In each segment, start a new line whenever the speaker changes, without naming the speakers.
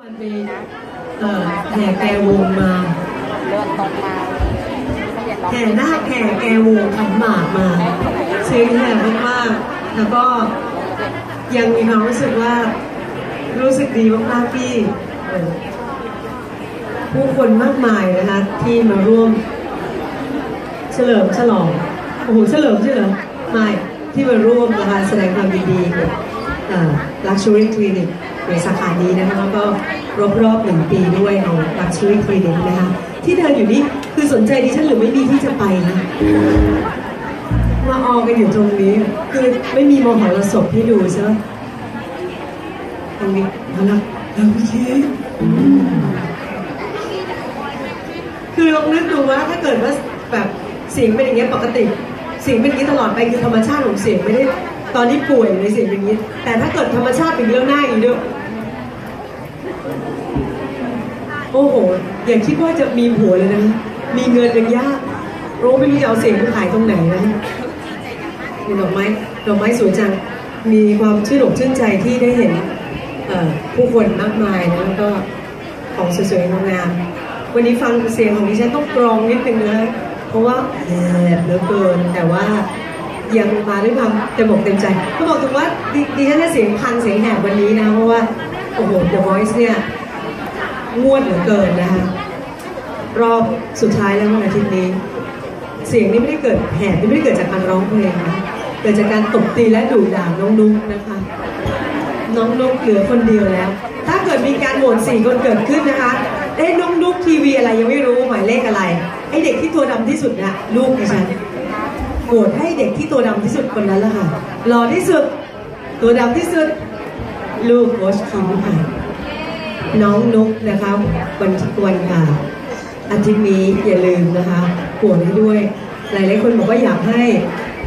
วันไปเอ่อแห่แกวงมา
เลื่อนตรงมาเรียนร้อง
แห่หน้าแห่แกวงขันหมากมาเชียงแห่มากๆแล้วก็ยังมีความรู้สึกว่า รู้สึกดีมากๆที่เอ่อผู้คนมากมายนะคะที่มาร่วม เฉลิมฉลองโอ้โหเฉลิมใช่เหรอไม่ที่มาร่วมนะคะแสดงความยินดีกับLuxury Clinic ในสาขานี้นะคะแล้วก็ครบรอบหนึ่งปีด้วยของ Luxury Clinic นะคะที่เดินอยู่นี่คือสนใจดิฉันหรือไม่มีที่จะไปนะมาออกันอยู่ตรงนี้ คือไม่มีมหรสพให้ดูใช่ไหมตรงนี้เอาละเราพี่เคกอืมคือลองนึกดูว่าถ้าเกิดว่าแบบเสียงเป็นอย่างเงี้ยปกติเสียงเป็นอย่างนี้ตลอดไปคือธรรมชาติของเสียงไม่ได้ตอนนี้ป่วยในเสียงเป็นอย่างนี้ แต่ถ้าเกิดธรรมชาติเป็นอย่างหน้าอย่างนี้ด้วย โอ้โห อย่าคิดว่าจะมีผัวเลยนะ มีเงินยังยากรู้ไม่รู้จะเอาเสียงไปขายตรงไหนนะมีดอกไม้ดอกไม้สวยจัง มีความชื่นอกชื่นใจที่ได้เห็นผู้คนมากมายนะแล้วก็ของสวยๆงามๆวันนี้ฟังเสียงของดิฉันต้องกรองนิดนึงนะเพราะว่าแหบเหลือเกินแต่ว่ายังมาด้วยความเต็มอกเต็มใจก็บอกตรงว่าดดิฉันจะเสียงพังเสียงแหบวันนี้นะเพราะว่าโอ้โห The Voice เนี่ย งวดเหลือเกินนะคะรอบสุดท้ายแล้ววันอาทิตย์นี้ เสียงนี้ไม่ได้เกิดแหบไม่ได้เกิดจากการร้องเพลงนะเกิดจากการตบตีและดุด่าน้องนุ๊กนะคะ น้องนุ๊กเหลือคนเดียวแล้ว ถ้าเกิดมีการโหวตสี่คนเกิดขึ้นนะคะเอ้น้องนุ๊กทีวีอะไรยังไม่รู้หมายเลขอะไรไอเด็กที่ตัวดำที่สุดน่ะลูกดิฉันโหวตให้เด็กที่ตัวดำที่สุดคนนั้นละค่ะหล่อที่สุด ตัวดำที่สุด ลูกโคชคิมค่ะ น้องนุ๊กนะคะวันที่วันค่ะ อาทิตย์นี้อย่าลืมนะคะปวดให้ด้วย หลายๆคนบอกว่าอยากให้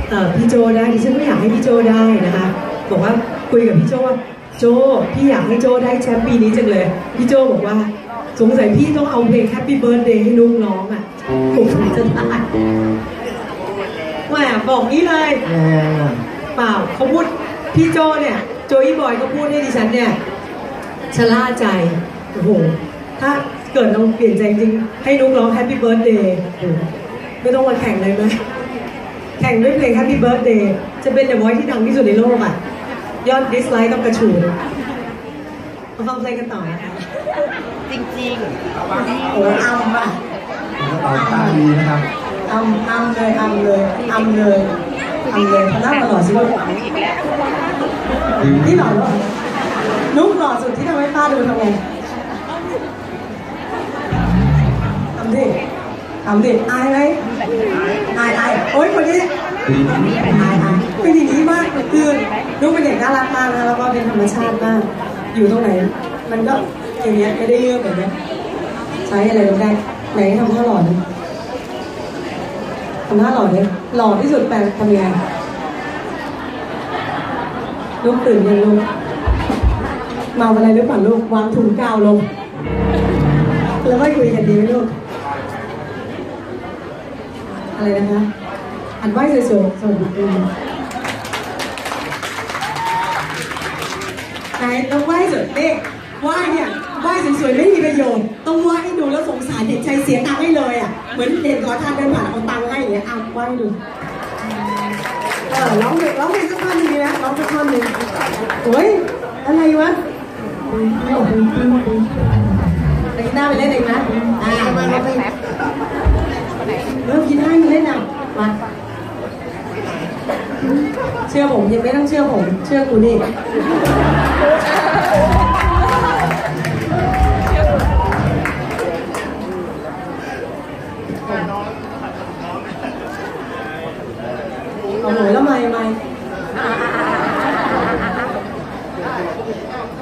เอ่อพี่โจได้ดิฉันก็อยากให้พี่โจได้นะคะบอกว่าคุยกับพี่โจว่าโจพี่อยากให้โจได้แชมป์ปีนี้จังเลย พี่โจบอกว่าสงสัยพี่ต้องเอาเพลง Happy Birthday ให้นุ๊กร้องอะผมถึงจะได้แหมบอกนี้เลยเปล่าเขาพูดพี่โจเนี่ย โจอี้บอยก็พูดให้ดิฉันเนี่ย ชะล่าใจ โอ้โห ถ้าเกิดเราเปลี่ยนใจจริงๆให้นุ๊กร้อง Happy Birthday โอ้โหไม่ต้องมาแข่งเลยไหมแข่งด้วยเพลง Happy Birthday จะเป็น The Voice ที่ดังที่สุดในโลกอะ ยอดดิสไลค์ต้องกระฉูดมาฟังเพลงกันต่อนะคะ
จริง
โอ้อัมอะ
ต่อตาดีนะครับ
อัมอัมเลยอัมเลยอัมเลยอัมเลยหน้ามาหล่อสิลูก
ๆอีกแล้ว
นี่หล่อหรอ นุ๊กหล่อสุดที่ทำให้ป้าดูทำไงทำดิทำดิอายไหมอายอายโอ๊ยคนนี้อายอายเป็นอย่างนี้มากคือนุ๊กเป็นเด็กน่ารักมากนะแล้วก็เป็นธรรมชาติมาก อยู่ตรงไหน มันก็อย่างเงี้ยไม่ได้เลือกแบบนี้ใช้อะไรก็ได้ไหนทำท่าหล่อนะทำท่าหล่อเนี่ยหล่อที่สุดแปลทำยังไงลูกตื่นยังลูก มาอะไรหรือเปล่าลูกวางถุงกาวลง แล้วไม่คุยกันดีไหมลูก อะไรนะคะ อันไหวสวยๆสวัสดีค่ะไหนต้องไหวสวยเด็กไหวเนี่ยไหวสวยๆไม่มีประโยชน์ ต้องไหวให้ดูแล้วสงสารเด็กใจเสียตังค์ให้เลยอะ เหมือนเด็กขอทานเดินผ่านเอาตังค์ให้อย่างเงี้ยเอาไหวดูเออร้องเพลงร้องเพลงสักท่อนหนึงนะร้องสักท่อนหนึ่งโอ้ยอะไรวะ ไปกีตาไปเล่นเองนะอ่าร้องเพลงเริ่มกีตาร์มาเล่นอะมาเชื่อผมยังไม่ต้องเชื่อผม เชื่อกูนี่เอาหนูแล้วไม่ไม่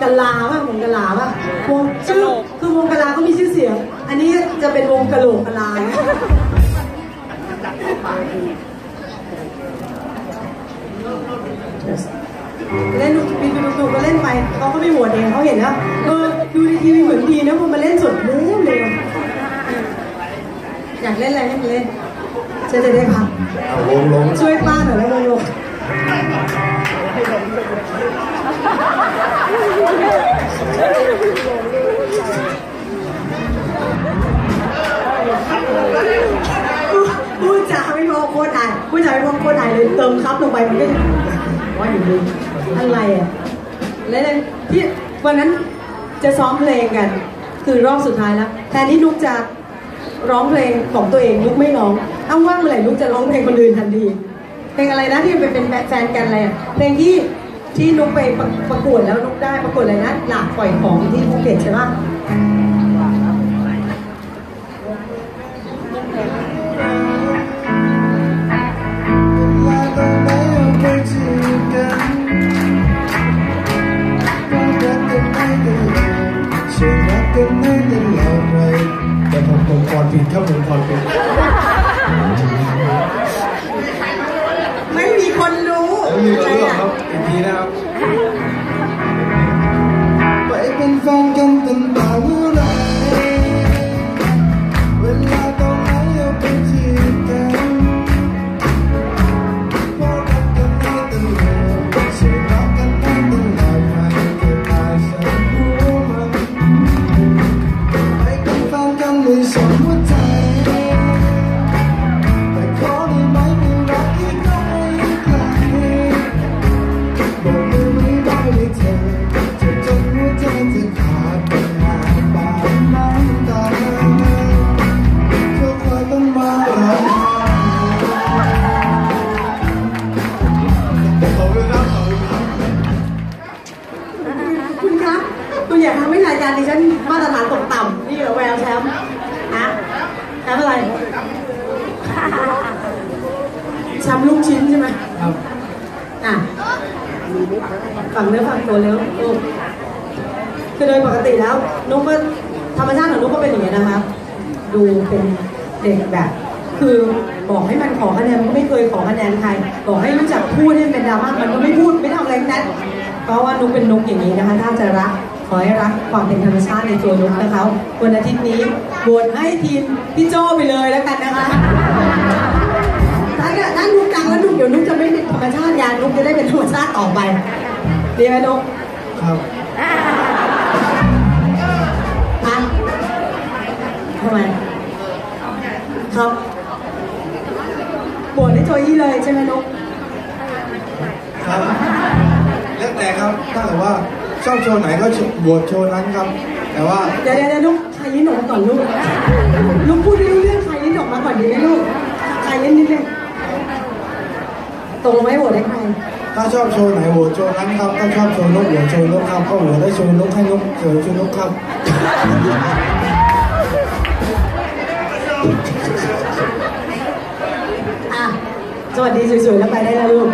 กะลาป่ะวงกะลาป่ะวงชื่อคือวงกะลาเขามีชื่อเสียง อันนี้จะเป็นวงกะโหลกกะลานะเล่นดูดูดูดูก็เล่นไปเขาก็ไม่หัวเองเขาเห็นนะเออดูในทีวีเหมือนดีนะพอมาเล่นสดเร็วเร็วอยากเล่นอะไรให้มันเล่นจะจะได้พัก
เอาลงลง
ช่วยป้าหน่อยแล้วลงลง พูดจาไม่พอโคตรอาพูดจาไม่พอโคตรอาเลยเติมครับลงไปมันก็จะว่าอยู่ดีอะไรอะแล้วที่วันนั้นจะซ้อมเพลงกัน คือรอบสุดท้ายแล้วแทนที่นุกจะร้องเพลงของตัวเองนุกไม่ร้องอ้างว่างเมื่อไหร่นุกจะร้องเพลงคนอื่นทันทีเพลงอะไรนะที่เป็นแฟนกันอะไรเพลงที่ ที่นุกไปประกวดแล้วนุกได้ประกวดอะไรนะหลากปล่อยของที่ภูเก็ตใช่ปะ
Yeah. เธอจะจนหัวใจจะขาดเป็นหาบาดน้ำตาเธอคอยต้องมารักขอบคุณครับขอบคุณครับ
คุณคะคุณอย่าทำให้รายการดิฉันมาตรฐานตกต่ำนี่เหรอแววแชมป์ฮะแชมป์อะไรแชมป์ลูกชิ้นใช่ไหม ฝังเนื้อฝังตัวแล้วลูกคือโดยปกติแล้วนุ๊กก็ธรรมชาติของนุ๊กก็เป็นอย่างนี้นะคะ ดูเป็นเด็กแบบ คือบอกให้มันขอคะแนนไม่เคยขอคะแนนใคร บอกให้รู้จักพูดให้เป็นดราม่ามันก็ไม่พูดไม่ทำอะไรนั้นเพราะว่านุ๊กเป็นนุ๊กอย่างนี้นะคะ ถ้าจะรักขอให้รักความเป็นธรรมชาติในตัวนุ๊กนะคะวันอาทิตย์นี้โหวตให้ทีมพี่โจไปเลยแล้วกันนะคะ แล้วนุ๊กเดี๋ยวนุ๊กจะไม่เป็นธรรมชาติยานุ๊กจะได้เป็นธรรมชาติต่อไปดีไหมนุ๊ก
ครับ
อะทำไมครับบวชให้โจยี่เลยใช่ไหมนุ๊ก
ครับแล้วแต่ครับถ้าเกิดว่าชอบโชว์ไหนก็บวชโชว์นั้นครับ แต่ว่า
เดี๋ยวเดี๋ยวเดี๋ยวนุ๊กใครยิ้นออกมาก่อนลูกลูกพูดไม่รู้เรื่องใครยิ้นออกมาก่อนดีไหมลูกใครยิ้นนิดนึง ตกลงไหมโหวตให้ใคร
ถ้าชอบโชว์ไหนโหวตโชว์นั้นครับ ถ้าชอบโชว์นกโหวตโชว์นกครับก็โหวตได้โชว์นกให้นกโชว์โชว์นกครับ
อะสวัสดีสวยๆแล้วไปได้แล้วลูก